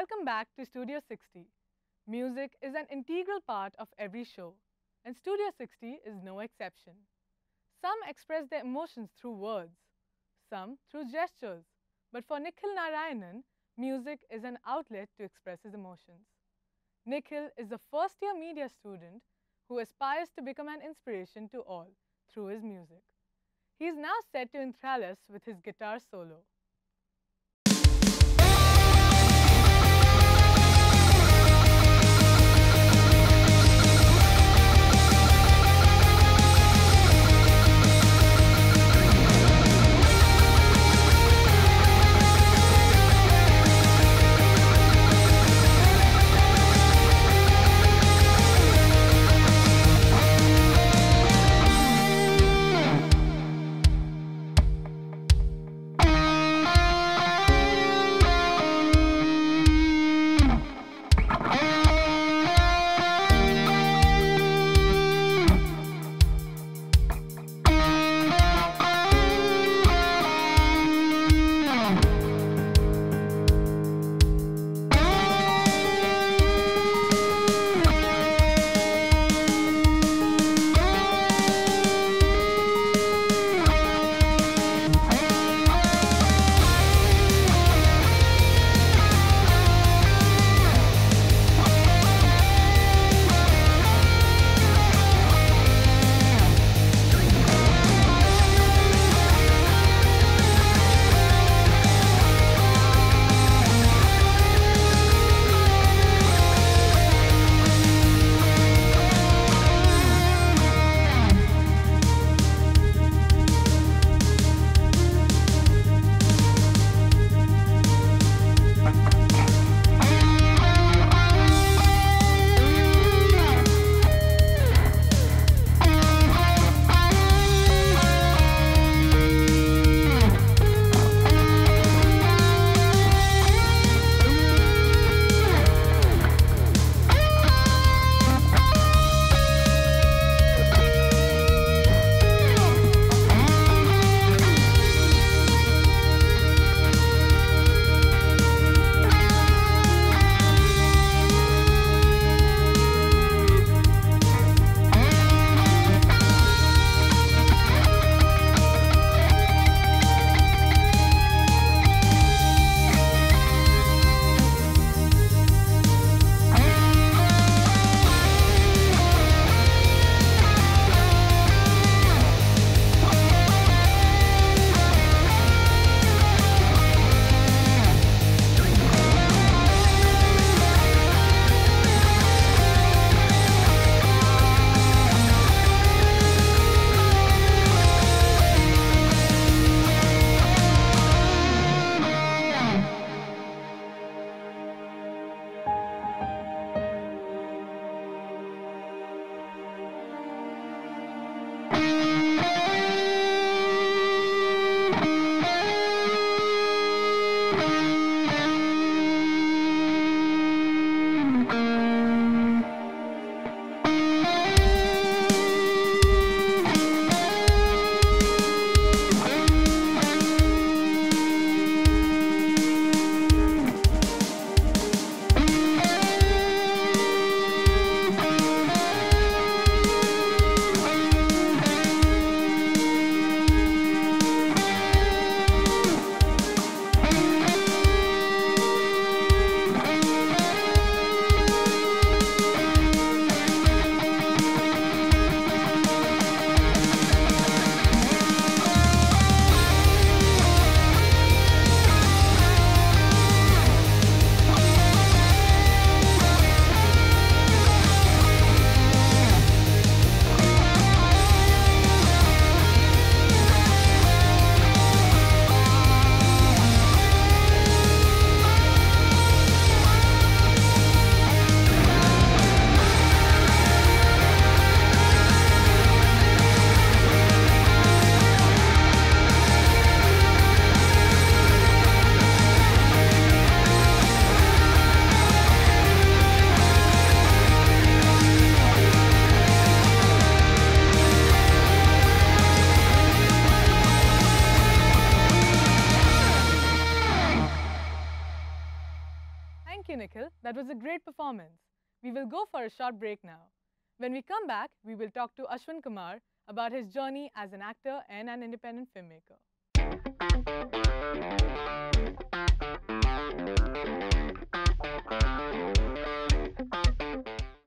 Welcome back to Studio 60. Music is an integral part of every show, and Studio 60 is no exception. Some express their emotions through words, some through gestures, but for Nikhil Narayanan, music is an outlet to express his emotions. Nikhil is a first year media student who aspires to become an inspiration to all through his music. He is now set to enthrall us with his guitar solo. Thank you, Nikhil. That was a great performance. We will go for a short break now. When we come back, we will talk to Ashwin Kumar about his journey as an actor and an independent filmmaker.